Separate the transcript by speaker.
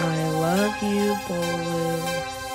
Speaker 1: I love you, Bolu.